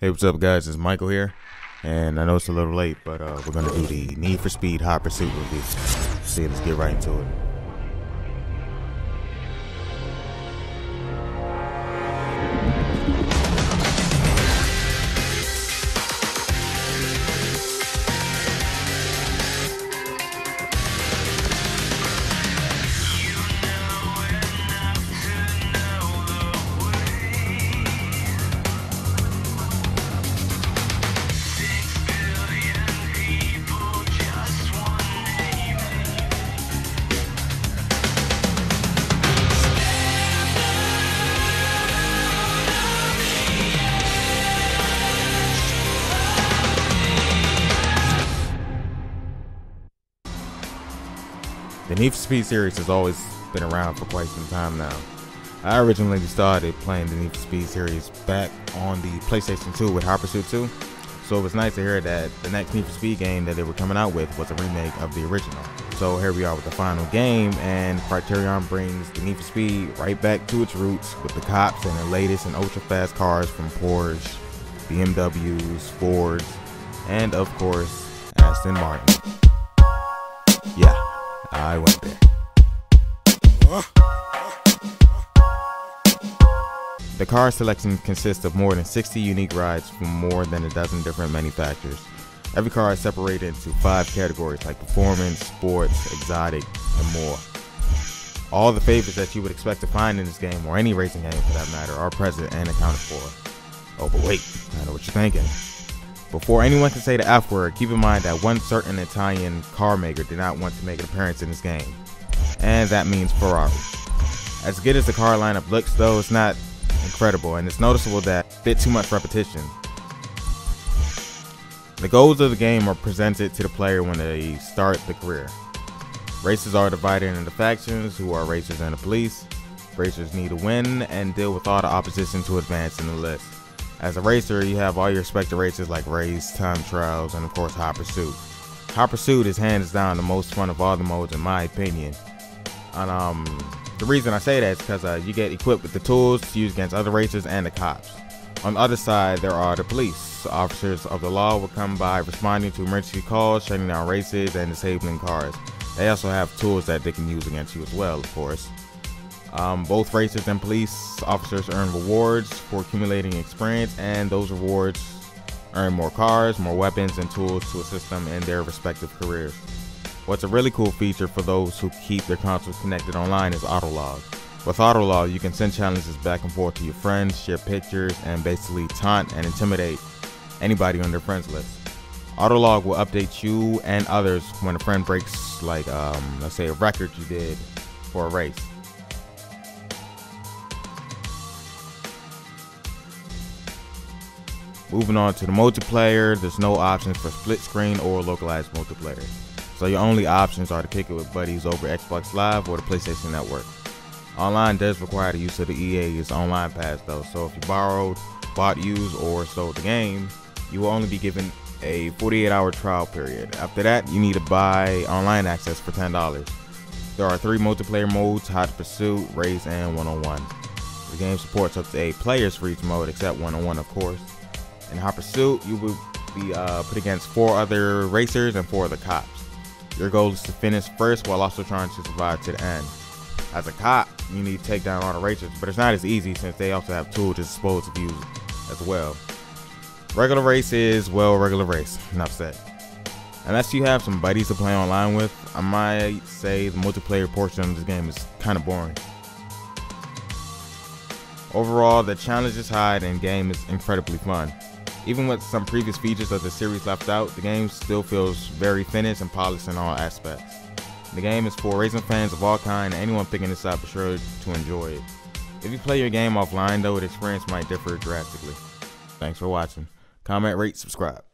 Hey, what's up, guys? It's Michael here, and I know it's a little late, but uh, we're gonna do the Need for Speed Hot Pursuit review. See, let's get right into it. The Need for Speed series has always been around for quite some time now. I originally started playing the Need for Speed series back on the PlayStation 2 with Hot Pursuit 2, so it was nice to hear that the next Need for Speed game that they were coming out with was a remake of the original. So here we are with the final game, and Criterion brings the Need for Speed right back to its roots with the cops and the latest and ultra fast cars from Porsche, BMWs, Fords, and of course, Aston Martin. Yeah. I went there. The car selection consists of more than 60 unique rides from more than a dozen different manufacturers. Every car is separated into five categories like performance, sports, exotic, and more. All the favorites that you would expect to find in this game, or any racing game for that matter, are present and accounted for. Oh, but wait, I know what you're thinking. Before anyone can say the F word, keep in mind that one certain Italian car maker did not want to make an appearance in this game, and that means Ferrari. As good as the car lineup looks, though, it's not incredible, and it's noticeable that bit too much repetition. The goals of the game are presented to the player when they start the career. Races are divided into factions, who are racers and the police. Racers need to win and deal with all the opposition to advance in the list. As a racer, you have all your expected races like race, time trials, and of course Hot Pursuit. Hot Pursuit is hands down the most fun of all the modes in my opinion. And um, the reason I say that is because uh, you get equipped with the tools to use against other racers and the cops. On the other side, there are the police. Officers of the law will come by responding to emergency calls, shutting down races, and disabling cars. They also have tools that they can use against you as well, of course. Um, both racers and police officers earn rewards for accumulating experience, and those rewards earn more cars, more weapons, and tools to assist them in their respective careers. What's a really cool feature for those who keep their consoles connected online is Autolog. With Autolog, you can send challenges back and forth to your friends, share pictures, and basically taunt and intimidate anybody on their friends list. Autolog will update you and others when a friend breaks, like, um, let's say, a record you did for a race. Moving on to the multiplayer, there's no options for split screen or localized multiplayer. So your only options are to kick it with buddies over Xbox Live or the PlayStation Network. Online does require the use of the EA's online pass though, so if you borrowed, bought, used, or sold the game, you will only be given a 48 hour trial period. After that, you need to buy online access for $10. There are three multiplayer modes, Hot Pursuit, Race, and One-on-One. The game supports up to eight players for each mode, except One-on-One of course. In Hot Pursuit, you will be uh, put against four other racers and four other cops. Your goal is to finish first while also trying to survive to the end. As a cop, you need to take down all the racers, but it's not as easy since they also have tools to dispose of you as well. Regular race is, well, regular race. Enough said. Unless you have some buddies to play online with, I might say the multiplayer portion of this game is kind of boring. Overall, the challenge is high and game is incredibly fun. Even with some previous features of the series left out, the game still feels very finished and polished in all aspects. The game is for racing fans of all kinds, and anyone picking this up is sure to enjoy it. If you play your game offline though, the experience might differ drastically. Thanks for watching. Comment, rate, subscribe.